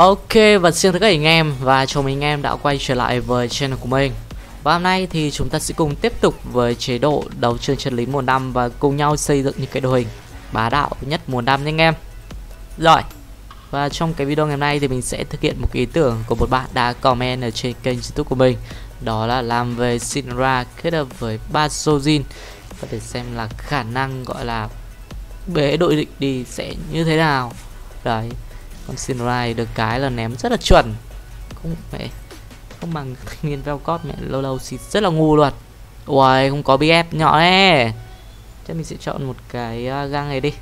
Ok, và xin chào tất cả anh em, và chào mừng anh em đã quay trở lại với channel của mình. Và hôm nay thì chúng ta sẽ cùng tiếp tục với chế độ đấu trường chân lý mùa năm và cùng nhau xây dựng những cái đội hình bá đạo nhất mùa năm nha anh em. Rồi, Và trong cái video ngày hôm nay thì mình sẽ thực hiện một ý tưởng của một bạn đã comment ở trên kênh youtube của mình. Đó là làm về Sinra kết hợp với Basojin Và để xem là khả năng gọi là bế đội định đi sẽ như thế nào. Đấy con Sinrai được cái là ném rất là chuẩn. Không mẹ không bằng thanh niên Velcott mẹ lâu lâu xịt rất là ngu luôn. Uầy không có BF nhỏ nè Chắc mình sẽ chọn một cái à, uh, găng này đi.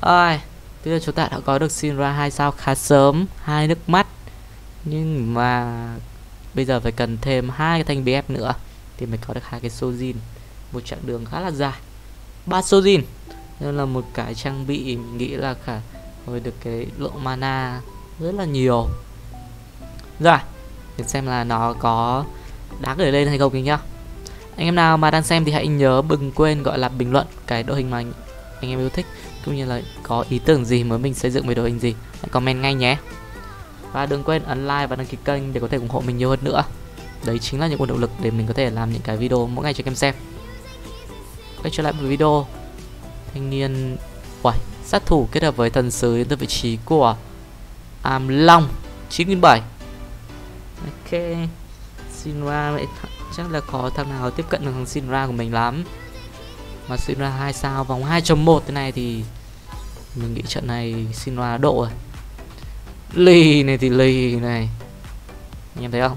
Ôi Bây giờ chúng ta đã có được Sinra hai sao khá sớm hai nước mắt. Nhưng mà Bây giờ phải cần thêm hai cái thanh BF nữa Thì mới có được hai cái Sojin. Một chặng đường khá là dài. Ba Sojin. Nên là một cái trang bị mình nghĩ là khả rồi được cái lượng mana rất là nhiều. Rồi để xem là nó có đáng gửi lên hay không anh nhá. Anh em nào mà đang xem thì hãy nhớ đừng quên gọi là bình luận cái đội hình mà anh, anh em yêu thích cũng như là có ý tưởng gì mới mình xây dựng về đội hình gì. Hãy comment ngay nhé. Và đừng quên ấn like và đăng ký kênh để có thể ủng hộ mình nhiều hơn nữa. Đấy chính là những nguồn động lực để mình có thể làm những cái video mỗi ngày cho em xem. Quay trở lại với video thanh niên Uầy, sát thủ kết hợp với thần sứ đến từ vị trí của Am Long 9007 Ok Sinra vậy chắc là có thằng nào tiếp cận được thằng Sinra của mình lắm. Mà Sinra 2 sao vòng 2.1 thế này thì Mình nghĩ trận này Sinra độ rồi. Lì này thì lì này. Anh em thấy không?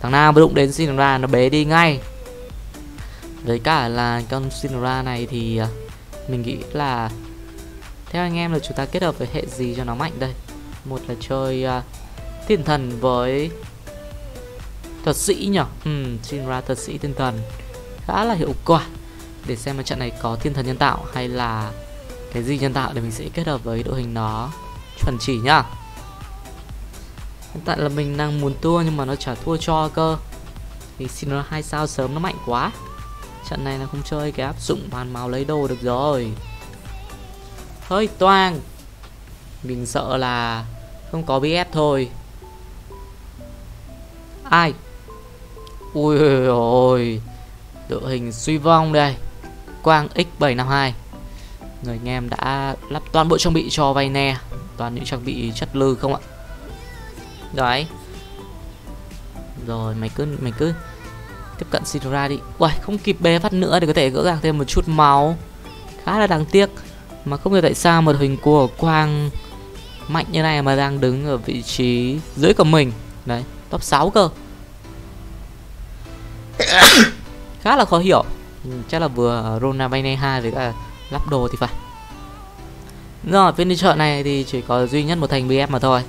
Thằng nào mà đụng đến Sinra nó bế đi ngay. Với cả là con Sinra này thì à, Mình nghĩ là theo anh em là chúng ta kết hợp với hệ gì cho nó mạnh đây? Một là chơi uh, thiên thần với thuật sĩ nhỉ? Ừ, xin ra thuật sĩ thiên thần. Khá là hiệu quả. Để xem mà trận này có thiên thần nhân tạo hay là cái gì nhân tạo để mình sẽ kết hợp với đội hình nó chuẩn chỉ nhá. Hiện tại là mình đang muốn thua nhưng mà nó trả thua cho cơ. Thì xin nó hai sao sớm nó mạnh quá. Trận này là không chơi cái áp dụng bàn màu lấy đồ được rồi hơi toang mình sợ là không có bf thôi. Ai? Ui ôi. Đội hình suy vong đây. Quang x752 người anh em đã lắp toàn bộ trang bị cho vay nè toàn những trang bị chất lư không ạ? Đấy. Rồi, mày cứ mày cứ tiếp cận Sidra đi. Uầy, không kịp bê phát nữa để có thể gỡ gạc thêm một chút máu. Khá là đáng tiếc mà không hiểu tại sao một hình của Quang mạnh như này mà đang đứng ở vị trí dưới của mình. Đấy, top 6 cơ. Khá là khó hiểu. Ừ, chắc là vừa Rona Bane 2 với cả lắp đồ thì phải. Rồi, phiên đi chợ này thì chỉ có duy nhất một thành BF mà thôi.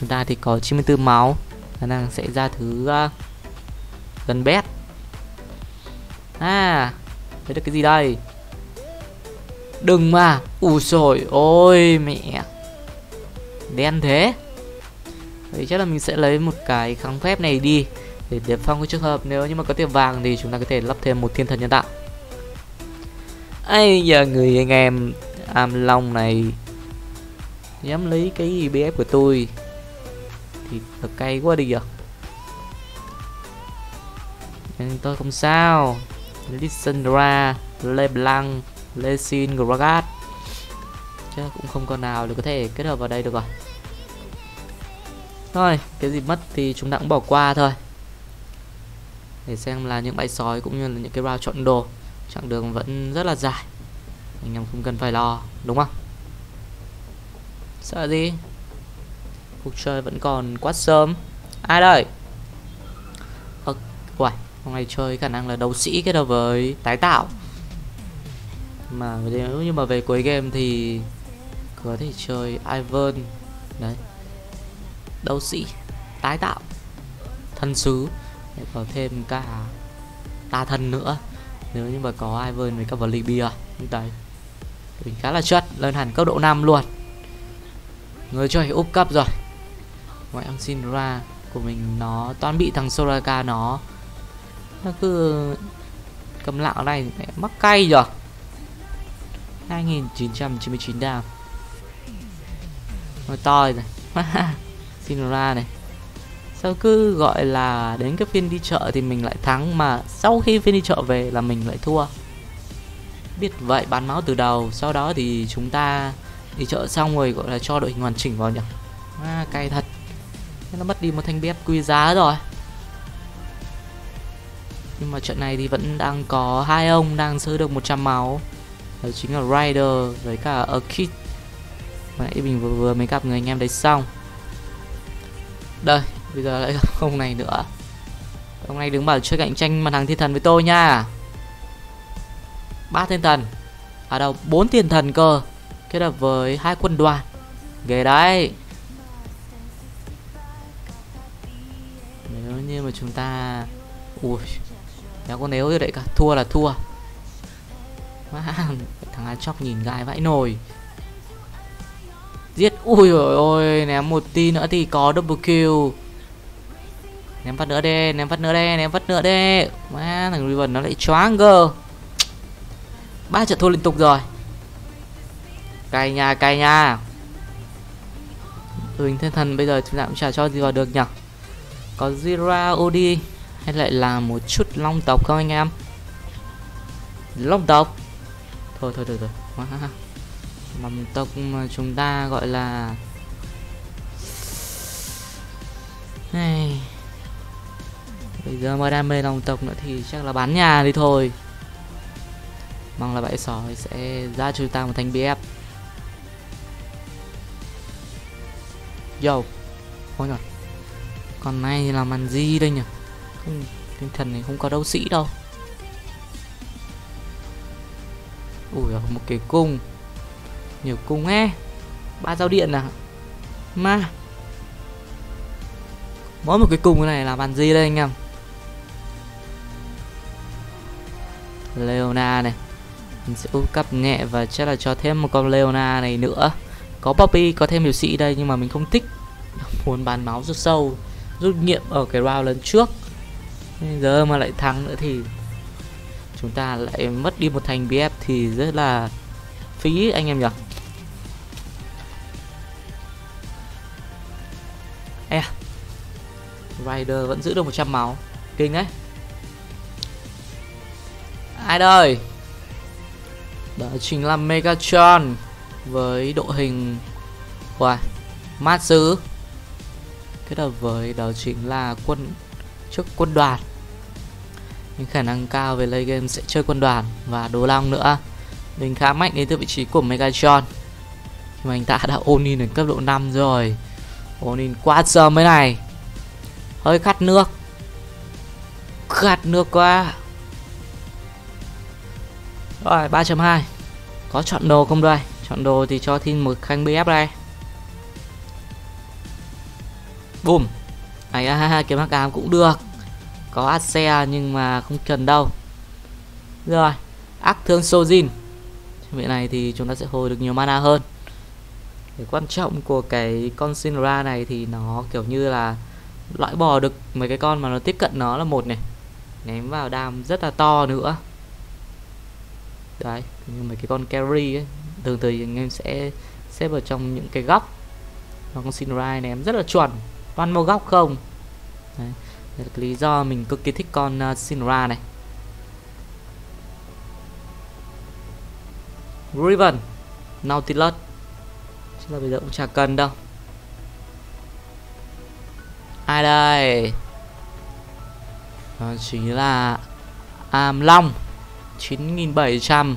Chúng ta thì có 94 máu. Khả năng sẽ ra thứ uh, gần bét. À, thấy được cái gì đây? Đừng mà. Ui rồi ôi, mẹ. Đen thế. Vậy chắc là mình sẽ lấy một cái kháng phép này đi Để đề phòng cái trường hợp. Nếu như mà có tiền vàng Thì chúng ta có thể lắp thêm một thiên thần nhân tạo. Ai giờ người anh em Am Long này. Dám lấy cái BF của tôi? Thì thật cay quá đi giờ Nhưng tôi không sao. Lissandra Leblanc. Lesin Gragas Chứ cũng không con nào được có thể kết hợp vào đây được rồi Thôi, cái gì mất thì chúng ta cũng bỏ qua thôi Để xem là những bãi sói cũng như là những cái round chọn đồ Chặng đường vẫn rất là dài Anh em không cần phải lo, đúng không? Sợ gì? Cuộc chơi vẫn còn quá sớm Ai đây? ờ, uầy, hôm nay chơi khả năng là đấu sĩ kết hợp với tái tạo mà nếu như mà về cuối game thì có thể chơi Ivan, đấy. Đấu sĩ, tái tạo, thân sứ để có thêm cả ta thân nữa. Nếu như mà có Ivan với cả Vladimir đấy mình khá là chất lên hẳn cấp độ 5 luôn. Người chơi úp cấp rồi. Ngoại ăn xin ra của mình nó toàn bị thằng Soraka nó. Nó cứ cầm lặng này mắc cay rồi 2999 đam Rồi to rồi Sinora này. Sao cứ gọi là đến cái phiên đi chợ thì mình lại thắng Mà sau khi phiên đi chợ về là mình lại thua. Biết vậy bán máu từ đầu Sau đó thì chúng ta đi chợ xong rồi gọi là cho đội hình hoàn chỉnh vào nhỉ? À, cay thật. Nó mất đi một thanh bếp quý giá rồi. Nhưng mà trận này thì vẫn đang có hai ông đang giữ được 100 máu đó chính là Rider với cả Akit. Nãy mình vừa, vừa mới gặp người anh em đấy xong. Đây bây giờ lại gặp ông này nữa. Ông này đứng bảo chơi cạnh tranh mặt hàng thiên thần với tôi nha. Ba thiên thần. À đâu bốn thiên thần cơ. Kết hợp với hai quân đoàn. Ghê đấy. Nếu như mà chúng ta ui nếu có nếu như vậy cả. Thua là thua. Thằng Á Chóc nhìn gai vãi nồi. Giết, Ui rồi ôi, Ném một tí nữa thì có double kill. Ném phát nữa đi, Ném phát nữa đi, Ném phát nữa đi. Má, thằng Riven nó lại choáng cơ. Ba trận thua liên tục rồi. Cay nha cay nha. Ừ thiên thần bây giờ chúng ta cũng chả cho gì vào được nhỉ? Có Zira Odi hay lại là một chút long tộc không anh em? Long tộc thôi thôi thôi thôi mầm tộc mà chúng ta gọi là này. Bây giờ mà đam mê lòng tộc nữa thì chắc là bán nhà đi thôi. Mong là bãi sỏi sẽ ra cho chúng ta một thanh bf yo ôi nhỉ còn này làm ăn gì đây nhỉ? Không, tinh thần này không có đấu sĩ đâu. Ui một cái cung. Nhiều cung nghe ba dao điện à? Ma. Mỗi một cái cung này là bàn gì đây anh em? Leona này. Mình sẽ úp cấp nhẹ và chắc là cho thêm một con Leona này nữa. Có Poppy, có thêm nhiều sĩ đây, nhưng mà mình không thích. Muốn bán máu rất sâu, rút nghiệm ở cái round lần trước. Giờ mà lại thắng nữa thì chúng ta lại mất đi một thành BF thì rất là phí anh em nhỉ? E à, Rider vẫn giữ được 100 máu. Kinh đấy. Ai đây đó chính là Megatron với đội hình wow, mát sứ kết hợp với đó chính là quân trước quân đoàn nhưng khả năng cao về late game sẽ chơi quân đoàn và đồ long nữa. Mình khá mạnh đến từ vị trí của Megatron. Nhưng mà anh ta đã onin đến cấp độ 5 rồi. Onin quá giờ mới này. Hơi khát nước. Khát nước quá. Rồi 3.2 có chọn đồ không đây? Chọn đồ thì cho thêm một khanh bf đây. Boom này à, kiếm hắc ám cũng được có át xe nhưng mà không cần đâu. Rồi, ác thương sojin. Vị này thì chúng ta sẽ hồi được nhiều mana hơn. Cái quan trọng của cái con Sinra này thì nó kiểu như là loại bỏ được mấy cái con mà nó tiếp cận nó là một này. Ném vào đam rất là to nữa. Đấy nhưng mấy cái con carry ấy, thường thường anh em sẽ xếp vào trong những cái góc. Và con Sinrai ném rất là chuẩn. Toàn một góc không? Đấy. Đây là lý do mình cực kỳ thích con uh, Sinra này. Riven Nautilus. Chứ là bây giờ cũng chả cần đâu. Ai đây? Đó chính là Am Long 9700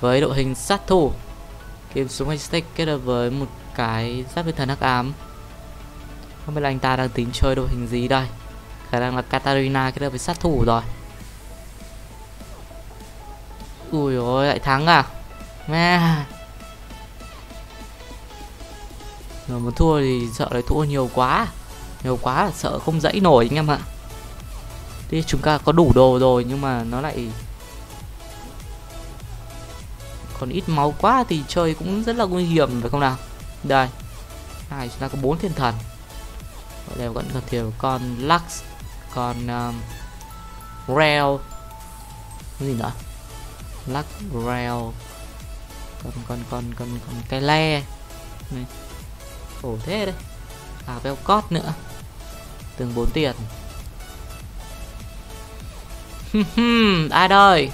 Với đội hình sát thủ. Kiếm súng hashtag kết hợp với một cái giáp với thần hắc ám. Không biết là anh ta đang tính chơi đội hình gì đây khả năng là Katarina kết hợp với sát thủ rồi. Ui ôi, lại thắng à? Mẹ. Rồi muốn thua thì sợ lại thua nhiều quá. Nhiều quá là sợ không dãy nổi anh em ạ. Thì chúng ta có đủ đồ rồi nhưng mà nó lại còn ít máu quá thì chơi cũng rất là nguy hiểm, phải không nào? Đây. Này chúng ta có bốn thiên thần. Đều đây vẫn còn thiếu con lux còn um, rail cái gì nữa? Lắc rail. Còn còn còn còn còn cái le. Này. Khổ thế đấy. À beo cót nữa. Từng bốn tiền. Ai đây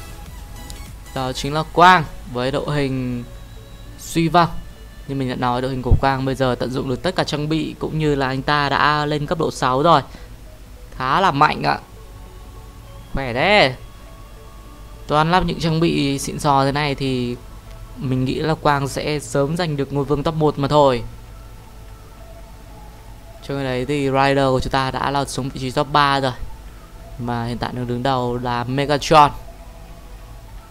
đó chính là quang với đội hình suy vong. Như mình đã nói đội hình của quang bây giờ tận dụng được tất cả trang bị cũng như là anh ta đã lên cấp độ 6 rồi khá là mạnh ạ. Khỏe đấy toàn lắp những trang bị xịn sò thế này thì mình nghĩ là quang sẽ sớm giành được ngôi vương top 1 mà thôi. Cho nên đấy thì rider của chúng ta đã lọt xuống vị trí top 3 rồi. Mà hiện tại đang đứng đầu là Megatron.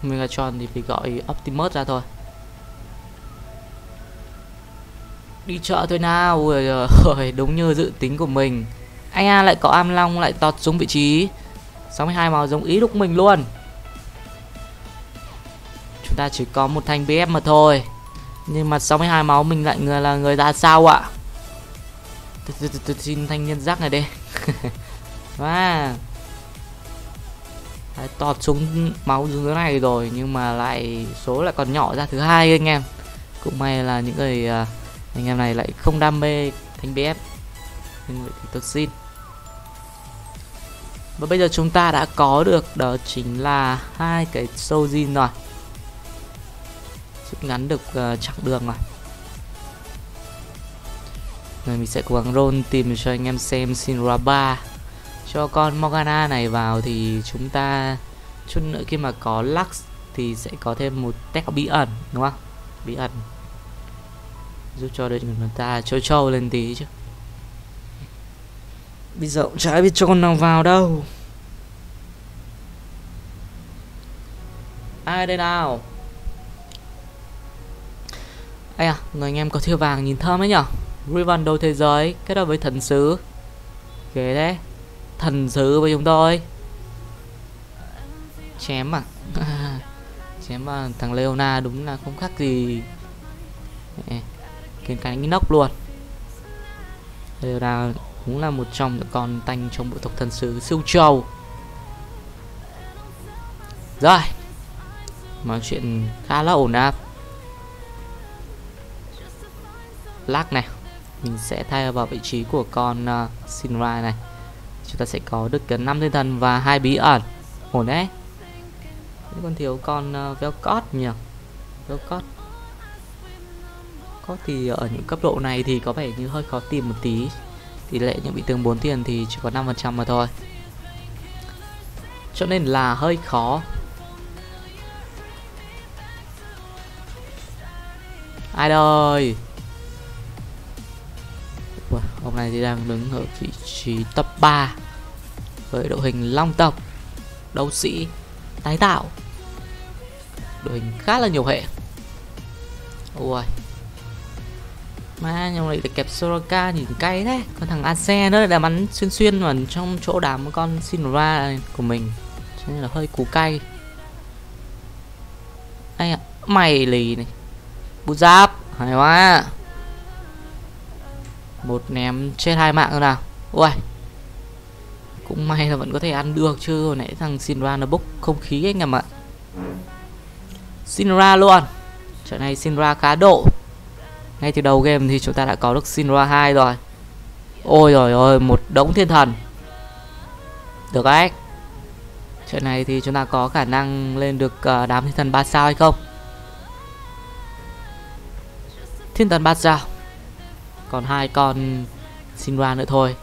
Megatron thì phải gọi Optimus ra thôi. Đi chợ thôi nào. Ôi, đúng như dự tính của mình. Anh a lại có am long lại tọt xuống vị trí. 62 màu giống ý lúc mình luôn. Chúng ta chỉ có một thanh BF mà thôi. Nhưng mà 62 máu mình lại người là người ra sao ạ? Xin thanh nhân giác này đi. Wow. Đấy, tọt xuống máu dưới này rồi nhưng mà lại số lại còn nhỏ ra thứ hai anh em. Cũng may là những người uh, anh em này lại không đam mê thanh bf nên vậy thì tôi xin và bây giờ chúng ta đã có được đó chính là hai cái sojin rồi rút ngắn được uh, chặng đường rồi rồi mình sẽ cố gắng roll tìm cho anh em xem Sinra 3 cho con Morgana này vào thì chúng ta chút nữa khi mà có Lux thì sẽ có thêm một tech bí ẩn đúng không? Bí ẩn giúp cho đội người ta trâu trâu lên tí chứ. Bây giờ cũng chả biết cho con nào vào đâu. Ai đây nào? Ây à, người anh em có thiêu vàng nhìn thơm ấy nhở? Riven đầu thế giới kết hợp với thần sứ. Ghê đấy thần sứ với chúng tôi chém à chém mà thằng Leona đúng là không khác gì kiến cánh nóc luôn Leona cũng là một trong những con tanh trong bộ tộc thần sứ siêu trâu rồi mà chuyện khá là ổn áp. Lắc này mình sẽ thay vào vị trí của con ờ, uh, Sinra này. Chúng ta sẽ có được cái năm thiên thần và hai bí ẩn. Ổn đấy. Còn thiếu con uh, Velcot nhỉ? Velcot. Có thì ở những cấp độ này thì có vẻ như hơi khó tìm một tí tỷ lệ những bị tướng 4 tiền thì chỉ có 5% mà thôi. Cho nên là hơi khó. Ai đời hôm nay thì đang đứng ở vị trí top 3 Với đội hình long tộc, Đấu sĩ, Tái tạo. Đội hình khá là nhiều hệ. Ui. Mà nhưng lại kẹp Soraka nhìn cay đấy con thằng Ace nữa đã bắn xuyên xuyên vào trong chỗ đám con Sinra của mình. Cho nên là hơi cú cay. Ai à, mày lì này. Bút giáp Hay quá. Một ném chết hai mạng rồi nào. Ui cũng may là vẫn có thể ăn được chứ hồi nãy thằng Sinra nó bốc không khí anh em ạ. Sinra luôn. Trận này Sinra khá độ ngay từ đầu game thì chúng ta đã có được Sinra 2 rồi. Ôi rồi ôi một đống thiên thần. Được đấy trận này thì chúng ta có khả năng lên được uh, đám thiên thần 3 sao hay không? Thiên thần 3 sao? Còn hai con Sinra nữa thôi.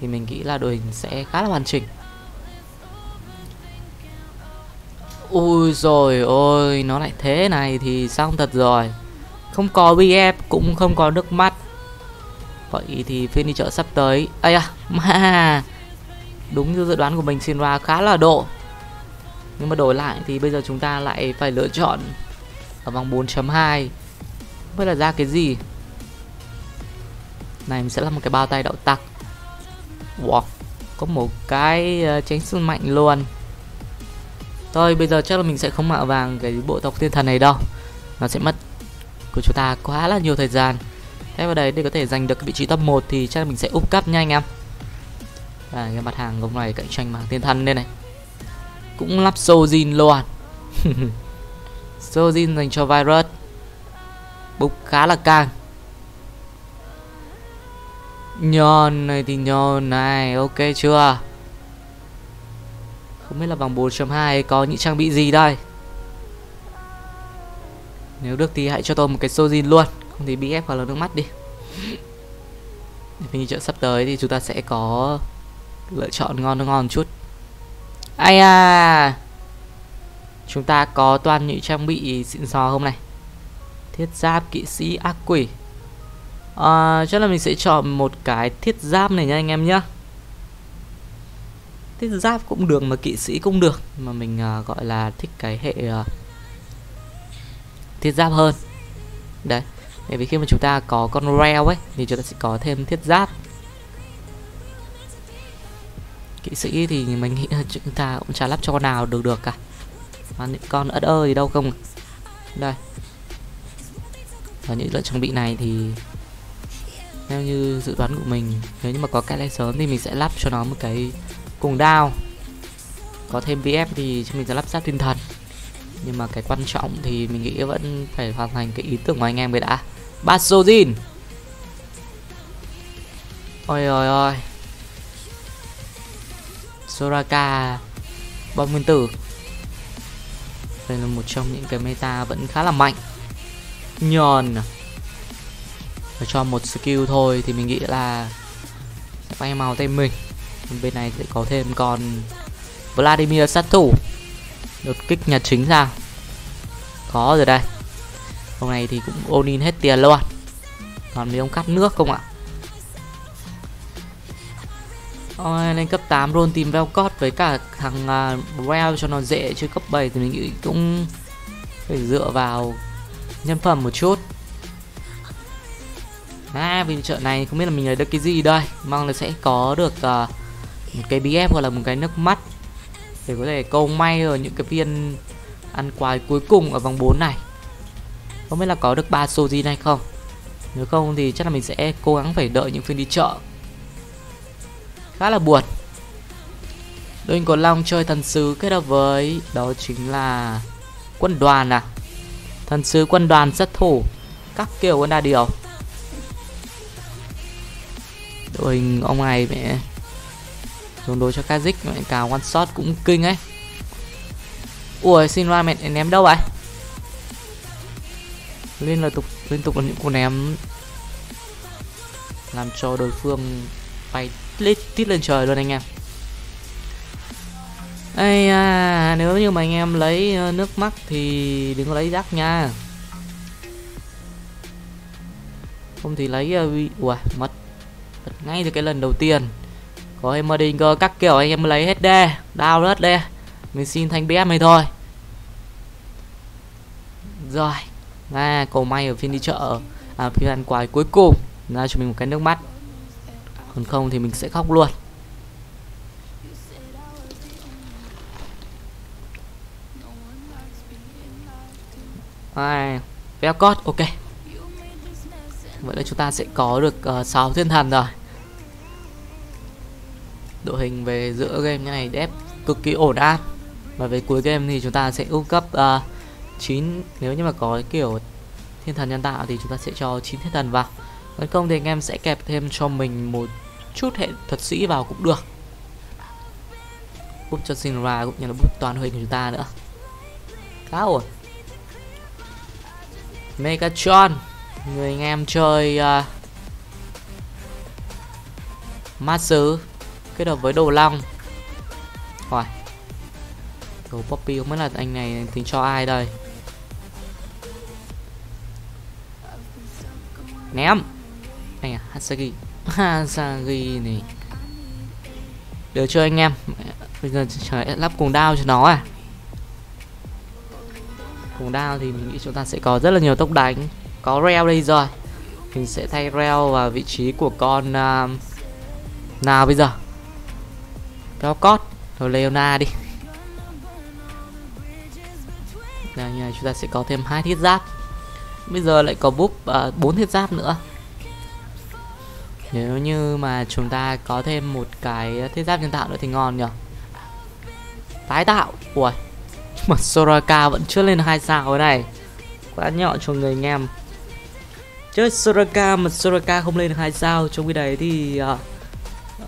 Thì mình nghĩ là đội hình sẽ khá là hoàn chỉnh. Ui rồi ôi Nó lại thế này thì xong thật rồi. Không có BF cũng không có nước mắt. Vậy thì phiên đi chợ sắp tới. Ây à mà Đúng như dự đoán của mình Sinra khá là độ. Nhưng mà đổi lại thì bây giờ chúng ta lại phải lựa chọn Ở vòng 4.2 Không là ra cái gì? Này, mình sẽ là một cái bao tay đậu tặc. Wow, có một cái ờ, tránh sức mạnh luôn. Thôi, bây giờ chắc là mình sẽ không mạo vàng cái bộ tộc thiên thần này đâu. Nó sẽ mất của chúng ta quá là nhiều thời gian. Thế vào đấy để có thể giành được cái vị trí top 1 thì chắc là mình sẽ úp cấp nha anh em. Và cái mặt hàng hôm này cạnh tranh bằng thiên thần đây này. Cũng lắp Sojin luôn Sojin dành cho virus bục khá là càng Nhon này thì nhon này, Ok chưa? Không biết là vòng 4.2 có những trang bị gì đây? Nếu được thì hãy cho tôi một cái Sojin luôn. Không thì BF hoặc là nước mắt đi. Vì chợ sắp tới thì chúng ta sẽ có Lựa chọn ngon ngon chút. Ai à Chúng ta có toàn những trang bị xịn sò không này? Thiết giáp kỵ sĩ ác quỷ. À, Chắc là mình sẽ chọn một cái thiết giáp này nha anh em nhá. Thiết giáp cũng được mà kỵ sĩ cũng được. Mà mình uh, gọi là thích cái hệ uh, thiết giáp hơn. Đấy, Bởi vì khi mà chúng ta có con rail ấy, Thì chúng ta sẽ có thêm thiết giáp. Kỵ sĩ thì mình nghĩ là chúng ta cũng chả lắp cho con nào được được cả. Và những con ớt ơ thì đâu không Đây. Và những loại trang bị này thì theo như dự đoán của mình, nếu như mà có cái này sớm thì mình sẽ lắp cho nó một cái cùng đao. Có thêm vf thì chúng mình sẽ lắp sát tinh thần nhưng mà cái quan trọng thì mình nghĩ vẫn phải hoàn thành cái ý tưởng của anh em mới đã. Basodin ôi ôi ôi. Soraka. Bom nguyên tử. Đây là một trong những cái meta vẫn khá là mạnh. Nhòn và cho một skill thôi thì mình nghĩ là sẽ bay màu tay mình. Bên này sẽ có thêm con Vladimir sát thủ đột kích nhà chính ra. Có rồi đây. Hôm nay thì cũng ôn hết tiền luôn. Còn mấy ông cắt nước không ạ? Ôi, lên cấp 8 luôn tìm Velcot với cả thằng à, uh, Brel cho nó dễ chứ cấp 7 thì mình nghĩ cũng phải dựa vào nhân phẩm một chút. À vì chợ này không biết là mình lấy được cái gì đây. Mong là sẽ có được uh, một cái BF hoặc là một cái nước mắt. Để có thể câu may ở những cái viên ăn quái cuối cùng ở vòng 4 này. Không biết là có được 3 gì hay không? Nếu không thì chắc là mình sẽ cố gắng phải đợi những phiên đi chợ. Khá là buồn. Đội hình của Long chơi thần sứ kết hợp với, Đó chính là quân đoàn à. Thần sứ quân đoàn sát thủ, Các kiểu quân đa điều. Đội hình ông này mẹ dùng đồ cho Kazik mẹ cào one shot cũng kinh ấy. Ui xin ra mẹ ném đâu vậy? Liên là tục liên tục là những cú ném làm cho đối phương bay lít tít lên trời luôn anh em. Ây à, nếu như mà anh em lấy ờ, nước mắt thì đừng có lấy rác nha. Không thì lấy ờ, uh, Ủa, mất ngay từ cái lần đầu tiên có em cơ các kiểu anh em lấy hết đê. Đau rớt đê. Mình xin thanh bé này thôi. Rồi. À cầu may ở phiên đi chợ. À phiên ăn quài cuối cùng. Ra cho mình một cái nước mắt. Còn không thì mình sẽ khóc luôn. Ai à, cốt ok. Vậy là chúng ta sẽ có được ờ, uh, 6 thiên thần rồi. Đội hình về giữa game như này đẹp cực kỳ ổn áp. Và về cuối game thì chúng ta sẽ ưu cấp à, uh, 9 Nếu như mà có kiểu thiên thần nhân tạo thì chúng ta sẽ cho 9 thiên thần vào. Tấn công thì anh em sẽ kẹp thêm cho mình một chút hệ thuật sĩ vào cũng được. Búp cho Sinra cũng như là búp toàn hình của chúng ta nữa. Khá ổn. Megatron người anh em chơi uh, Master kết hợp với đồ long. Rồi. Đồ poppy không biết là anh này tính cho ai đây? Ném. Anh à hasagi. Hasagi này. Được chưa anh em? Bây giờ chờ lắp cùng đao cho nó à? Cùng đao thì mình nghĩ chúng ta sẽ có rất là nhiều tốc đánh. Có reo đây rồi. Mình sẽ thay reo vào vị trí của con uh, nào bây giờ? Velcot rồi Leona đi. Là như này chúng ta sẽ có thêm hai thiết giáp. Bây giờ lại có búp à, bốn uh, thiết giáp nữa. Nếu như mà chúng ta có thêm một cái thiết giáp nhân tạo nữa thì ngon nhỉ? Tái tạo. Ui. Mà Soraka vẫn chưa lên hai sao thế này. Quá nhỏ cho người anh em. Chơi Soraka mà Soraka không lên hai sao trong cái đấy thì uh,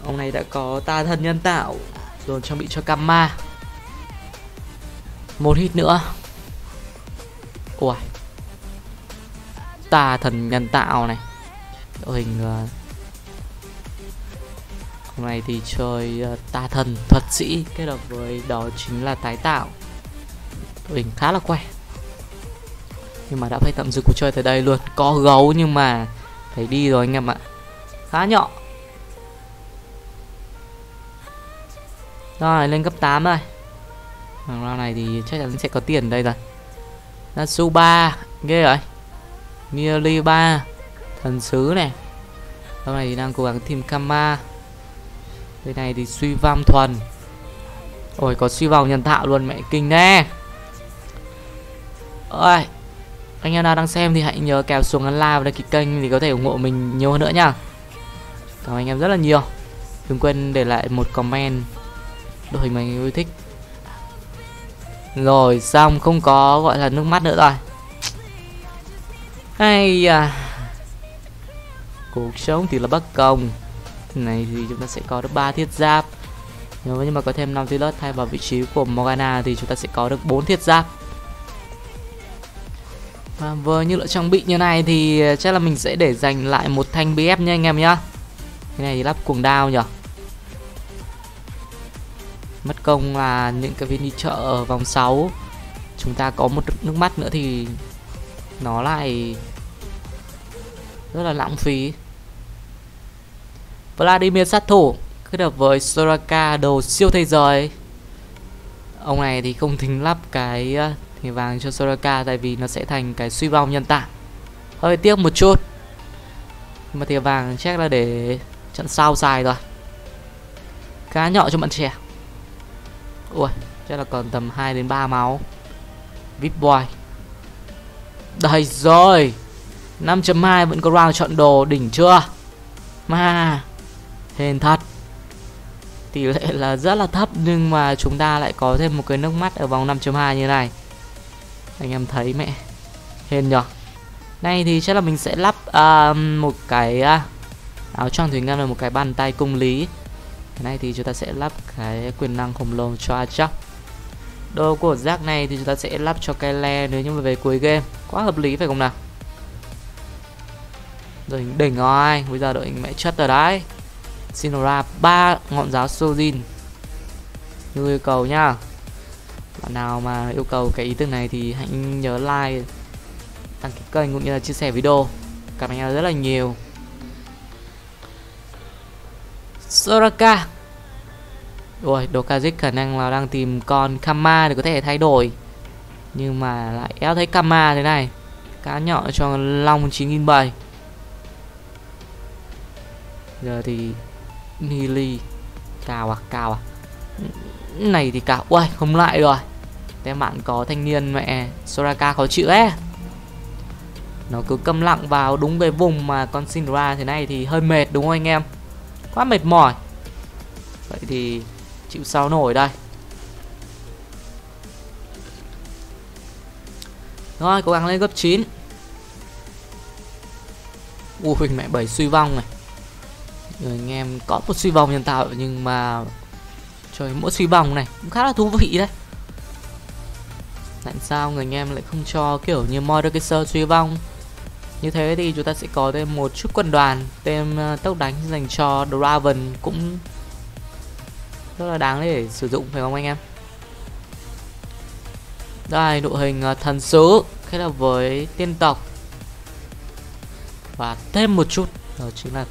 ông này đã có ta thần nhân tạo rồi trang bị cho Kama một hit nữa. Ui. Ta thần nhân tạo này. Đội hình uh, hôm nay thì chơi uh, ta thần thuật sĩ kết hợp với đó chính là tái tạo. Đội hình khá là quen nhưng mà đã phải tạm dừng cuộc chơi tới đây luôn. Có gấu nhưng mà phải đi rồi anh em ạ. Khá nhỏ. Rồi, lên cấp 8 đây round này thì chắc chắn sẽ có tiền đây rồi. Natsu 3 ghê rồi. Mieli 3 thần sứ này. Hôm này thì đang cố gắng tìm Kama. Đây này thì suy vong thuần. Ôi, có suy vong nhân tạo luôn, mẹ kinh nè Ôi, anh em nào đang xem thì hãy nhớ kéo xuống ấn like và đăng ký kênh thì có thể ủng hộ mình nhiều hơn nữa nha. Cảm ơn anh em rất là nhiều. Đừng quên để lại một comment đội hình mình yêu thích. Rồi, xong, không có, gọi là, nước mắt nữa rồi. Hay à. Cuộc sống thì là bất công. Này thì chúng ta sẽ có được ba thiết giáp. Nếu như mà có thêm 5 Tilus thay vào vị trí của Morgana thì chúng ta sẽ có được 4 thiết giáp. Và với những loại trang bị như này thì chắc là mình sẽ để dành lại một thanh BF nha anh em nhá. Cái này thì lắp cuồng đao nhở mất công là những cái viên đi chợ ở vòng 6 chúng ta có một nước mắt nữa thì nó lại rất là lãng phí. Vladimir sát thủ kết hợp với Soraka, đồ siêu thế giới. Ông này thì không tính lắp cái ờ, thì vàng cho Soraka tại vì nó sẽ thành cái suy vong nhân tạo. Hơi tiếc một chút, nhưng mà thì vàng chắc là để trận sau xài rồi. Cá nhỏ cho bạn trẻ ui chắc là còn tầm 2 đến 3 máu. Vip boy. Đây rồi. 5.2 vẫn có round chọn đồ đỉnh chưa? Mà hên thật. Tỷ lệ là rất là thấp nhưng mà chúng ta lại có thêm một cái nước mắt ở vòng 5.2 như này. Anh em thấy mẹ. Hên nhở? Nay thì chắc là mình sẽ lắp uh, một cái uh, áo choàng thủy ngân và một cái bàn tay cung lý cái này thì chúng ta sẽ lắp cái quyền năng khổng lồ cho Ajax. Đồ của rác này thì chúng ta sẽ lắp cho cái le nếu như mà về cuối game. Quá hợp lý phải không nào? Rồi đỉnh rồi, bây giờ đội hình mẹ chất rồi đấy. Sinora, ba ngọn giáo Sojin. Như yêu cầu nhá. Bạn nào mà yêu cầu cái ý tưởng này thì hãy nhớ like, đăng ký kênh cũng như là chia sẻ video. Cảm ơn rất là nhiều. Soraka. Rồi Dokazik khả năng là đang tìm con Kama để có thể thay đổi. Nhưng mà lại éo thấy Kama thế này. Cá nhỏ cho Long 9007 Giờ thì Mili Cao à, cao à. Này thì cao, ui không lại rồi. Thế bạn có thanh niên mẹ Soraka khó chịu ấy. Nó cứ câm lặng vào đúng cái vùng mà con Sinra thế này thì hơi mệt đúng không anh em? Quá mệt mỏi. Vậy thì chịu sao nổi đây. Rồi, cố gắng lên gấp 9 Ui, mẹ bảy suy vong này. Người anh em có một suy vong nhân tạo, nhưng mà Trời, mỗi suy vong này cũng khá là thú vị đấy. Tại sao người anh em lại không cho kiểu như Mordekaiser suy vong? Như thế thì chúng ta sẽ có thêm một chút quân đoàn Thêm ờ, tốc đánh dành cho Draven cũng rất là đáng để sử dụng phải không anh em? Đây đội hình ờ, thần sứ kết hợp với tiên tộc. Và thêm một chút đó chính là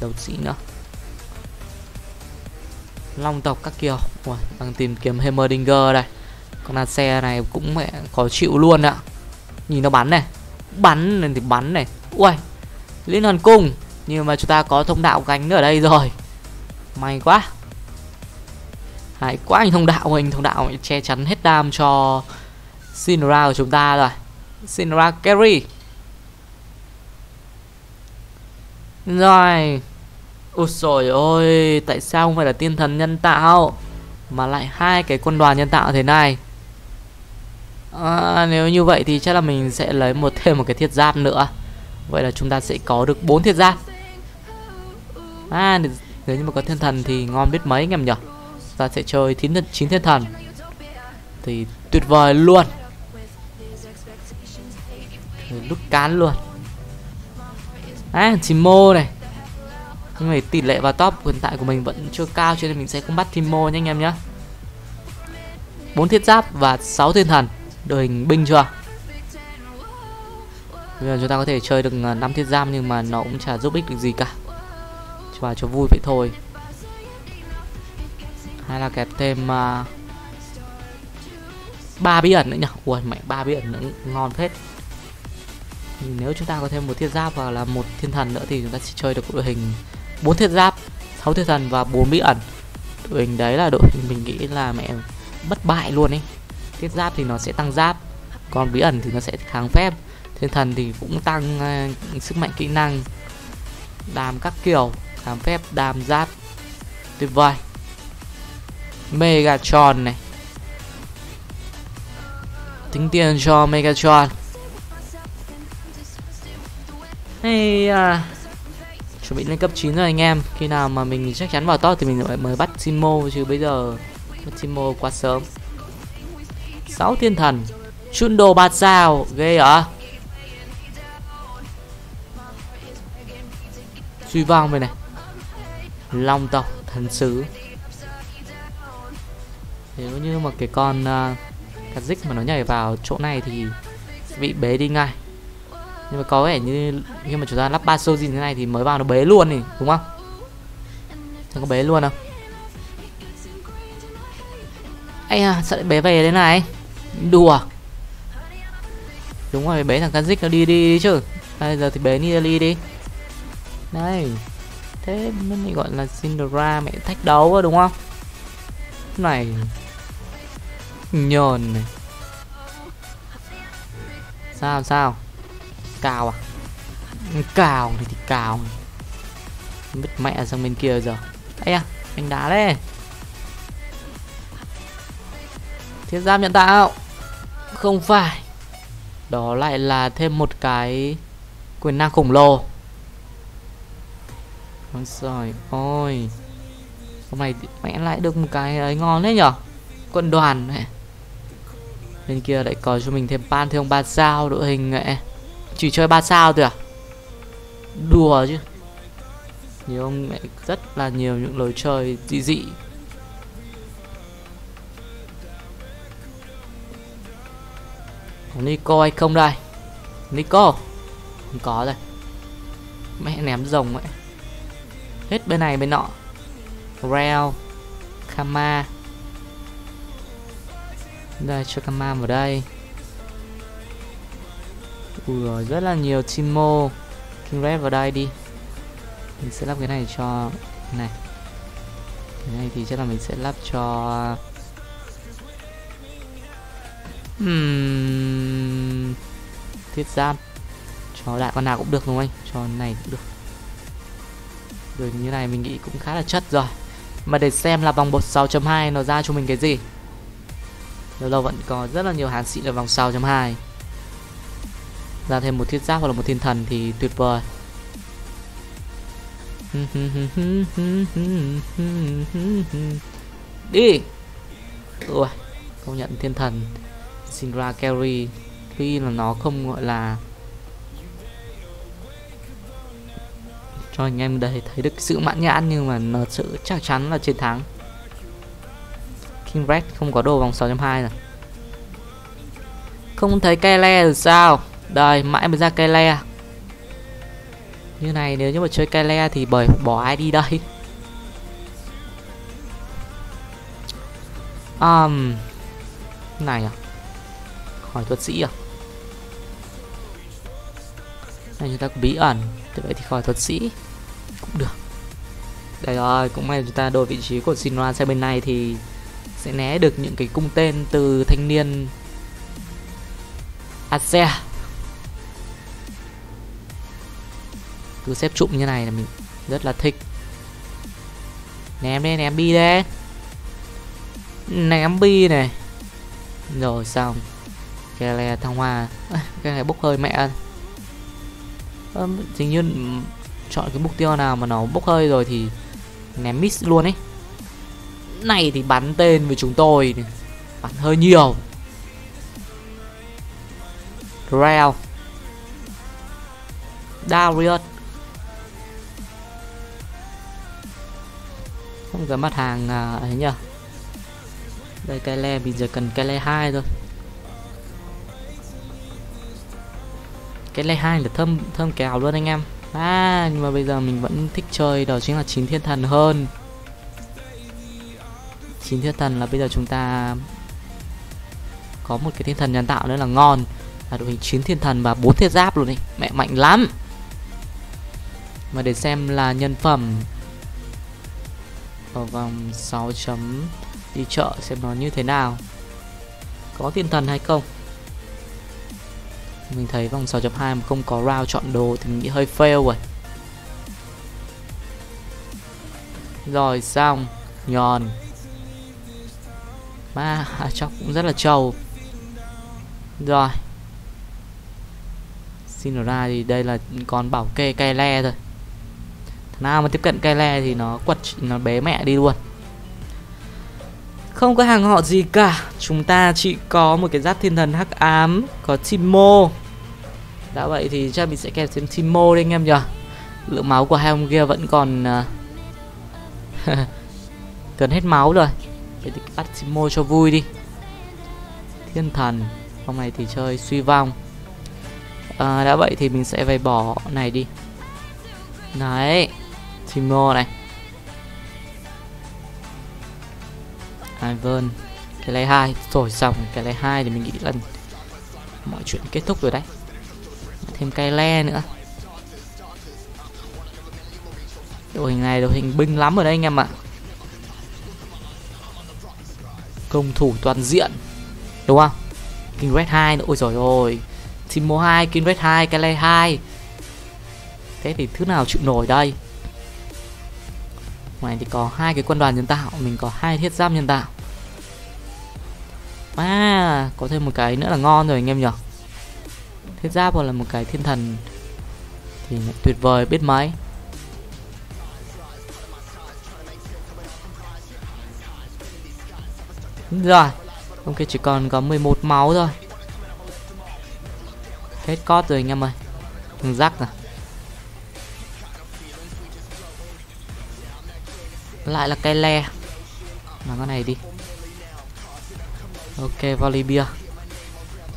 đấu sĩ nữa. Long tộc các kiểu. Ui, đang tìm kiếm Hemmerdinger đây. Con xe này cũng mẹ khó chịu luôn ạ. Nhìn nó bắn này bắn lên thì bắn này. Ui liên hoàn cung, nhưng mà chúng ta có thông đạo gánh ở đây rồi. May quá. Hay quá, anh thông đạo, anh thông đạo che chắn hết đam cho Sinra của chúng ta rồi. Sinra carry Rồi. Ôi trời ơi, Tại sao không phải là tiên thần nhân tạo Mà lại hai cái quân đoàn nhân tạo thế này? À, Nếu như vậy thì chắc là mình sẽ lấy một thêm một cái thiết giáp nữa. Vậy là chúng ta sẽ có được bốn thiết giáp. À nếu như mà có thiên thần thì ngon biết mấy anh em nhỉ? Ta sẽ chơi chín chín thiên thần. Thì tuyệt vời luôn. Đút cán luôn. À Timo này. Nhưng mà tỷ lệ vào top hiện tại của mình vẫn chưa cao cho nên mình sẽ không bắt Timo nha anh em nhé bốn thiết giáp và 6 thiên thần đội hình binh chưa? Bây giờ chúng ta có thể chơi được à, 5 thiết giáp nhưng mà nó cũng chả giúp ích được gì cả. Chỉ vào cho vui vậy thôi. Hay là kẹp thêm uh, ba bí ẩn nữa nhỉ? Ui mẹ ba bí ẩn nữa ngon phết. Nếu chúng ta có thêm một thiết giáp hoặc là một thiên thần nữa thì chúng ta sẽ chơi được đội hình bốn thiết giáp sáu thiên thần và bốn bí ẩn. Đội hình đấy là đội hình mình nghĩ là mẹ bất bại luôn ấy thiết giáp thì nó sẽ tăng giáp còn bí ẩn thì nó sẽ kháng phép. Thiên thần thì cũng tăng uh, sức mạnh kỹ năng đàm các kiểu kháng phép đàm giáp tuyệt vời. Megatron này. Tính tiền cho Megatron. Hey, à, chuẩn bị lên cấp 9 rồi anh em. Khi nào mà mình chắc chắn vào top thì mình mới, mới bắt Simo Chứ bây giờ bắt Simo quá sớm. 6 thiên thần. Chun đồ bạt sao Ghê hả? Suy vong về này. Long tộc thần sứ. Nếu như mà cái con uh, Kazik mà nó nhảy vào chỗ này thì bị bế đi ngay. Nhưng mà có vẻ như khi mà chúng ta lắp ba sojin thế này thì mới vào nó bế luôn thì đúng không? Chẳng có bế luôn không? Ây à sao lại bế về thế này? Đùa. Đúng rồi bế thằng Kazik nó đi đi, đi chứ. Bây giờ thì bế đi đi. Đây thế mới gọi là Cinderella mẹ thách đấu đúng không? Này. Nhờn này. Sao sao? Cào à? Cào thì thì cào mất biết mẹ sang bên kia giờ ấy à anh đá đấy. Thiết giáp nhân tạo. Không phải. Đó lại là thêm một cái quyền năng khổng lồ. Ôi trời ôi hôm nay mẹ lại được một cái ấy ngon đấy nhở? Quân đoàn này. Bên kia lại có cho mình thêm pan thêm ba sao, đội hình ấy. Chỉ chơi ba sao thôi à? Đùa chứ. Nhiều ông mẹ rất là nhiều những lối chơi dị dị. Có Nico hay không đây? Nico? Không có rồi. Mẹ ném rồng vậy. Hết bên này bên nọ. Rel, Kama. Đây, cho Kama vào đây. Ui rồi rất là nhiều Timo. King Red vào đây đi. Mình sẽ lắp cái này cho, này. Cái này thì chắc là mình sẽ lắp cho Hmm. Thiết giam Cho đại con nào cũng được đúng không anh Cho này cũng được. Rồi như này mình nghĩ cũng khá là chất rồi. Mà để xem là vòng bột 6.2 nó ra cho mình cái gì. Lâu lâu vẫn có rất là nhiều hán sĩ ở vòng 6.2 ra thêm một thiết giáp hoặc là một thiên thần thì tuyệt vời. Đi! Ui, công nhận thiên thần. Sinra Carry tuy là nó không gọi là cho anh em đây thấy được sự mãn nhãn nhưng mà nó sự chắc chắn là chiến thắng. King Red không có đồ vòng 6.2 rồi không thấy cay le được sao? Đây mãi mới ra cây le Như này nếu như mà chơi cây le thì bởi bỏ ai đi đây? Um, này à? Hỏi thuật sĩ à? Này chúng ta có bí ẩn Thế vậy thì khỏi thuật sĩ. Cũng được. Đây rồi, cũng may chúng ta đổi vị trí của Shinra sang bên này thì Sẽ né được những cái cung tên từ thanh niên Asia cứ xếp trụm như này là mình rất là thích. Ném đi, ném bi đấy ném bi này. Rồi xong. Kè lè thăng hoa cái này bốc hơi mẹ ơi à, hình như chọn cái mục tiêu nào mà nó bốc hơi rồi thì ném miss luôn ấy. Này thì bắn tên với chúng tôi bắn hơi nhiều. Rail Darius. Không cái mặt hàng à, ấy nhỉ Đây cái le bây giờ cần cái le hai thôi. Cái le 2 là thơm thơm kèo luôn anh em. À nhưng mà bây giờ mình vẫn thích chơi, đó chính là chín thiên thần hơn. Chín thiên thần là bây giờ chúng ta có một cái thiên thần nhân tạo nữa là ngon. Là đội hình chín thiên thần và bốn thiết giáp luôn đi. Mẹ mạnh lắm. Mà để xem là nhân phẩm. Ở vòng 6 chấm đi chợ xem nó như thế nào. Có thiên thần hay không? Mình thấy vòng 6.2 mà không có round chọn đồ thì mình nghĩ hơi fail rồi. Rồi xong. Nhòn. Ma à, chóc cũng rất là trâu. Rồi. Xin ra thì đây là còn bảo kê cây le thôi. Thằng nào mà tiếp cận cây le thì nó quật nó bé mẹ đi luôn không có hàng họ gì cả. Chúng ta chỉ có một cái giáp thiên thần hắc ám Có Timo. Đã vậy thì chắc mình sẽ kèm thêm Timo đi anh em nhỉ? Lượng máu của hai ông kia vẫn còn à, cần hết máu rồi. Vậy thì bắt Timo cho vui đi. Thiên thần Hôm nay thì chơi suy vong. À, Đã vậy thì mình sẽ phải bỏ này đi. Đấy Timo này. Ivan cái lấy hai rồi xong cái lấy hai thì mình nghĩ là mọi chuyện kết thúc rồi đấy. Thêm cây le nữa. Đội hình này đội hình binh lắm ở đây anh em ạ. Công thủ toàn diện, đúng không? King Red 2 nữa. Ôi rồi ôi Timo 2 King Red 2 Kale 2 thế thì thứ nào chịu nổi đây? Ngoài thì có hai cái quân đoàn nhân tạo, mình có hai thiết giáp nhân tạo à có thêm một cái nữa là ngon rồi anh em nhỉ? Thiết giáp hoặc là một cái thiên thần thì tuyệt vời, biết mấy? Rồi, ok, chỉ còn có 11 máu thôi. Hết cót rồi anh em ơi. Rắc à. Lại là cây le. Mà cái này đi ok Volibia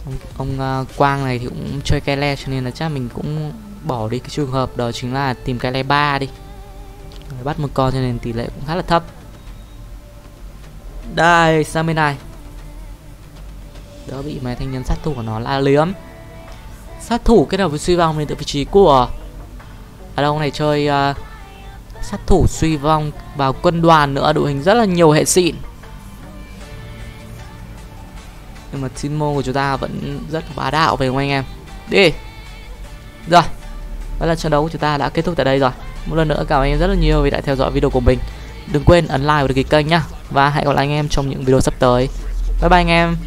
ông, ông uh, Quang này thì cũng chơi cái le cho nên là chắc mình cũng bỏ đi cái trường hợp đó chính là tìm cái le ba đi. Bắt một con cho nên tỷ lệ cũng khá là thấp. Đây sang bên này. Đỡ bị mấy thanh niên sát thủ của nó la liếm. Sát thủ kết hợp với suy vong lên từ vị trí của ở đâu này chơi uh, sát thủ suy vong vào quân đoàn nữa đội hình rất là nhiều hệ xịn nhưng mà Timo của chúng ta vẫn rất bá đạo về không anh em. Đi. Rồi. Đó là trận đấu của chúng ta đã kết thúc tại đây rồi. Một lần nữa cảm ơn anh em rất là nhiều vì đã theo dõi video của mình. Đừng quên ấn like và đăng ký kênh nhá. Và hẹn gặp lại anh em trong những video sắp tới. Bye bye anh em.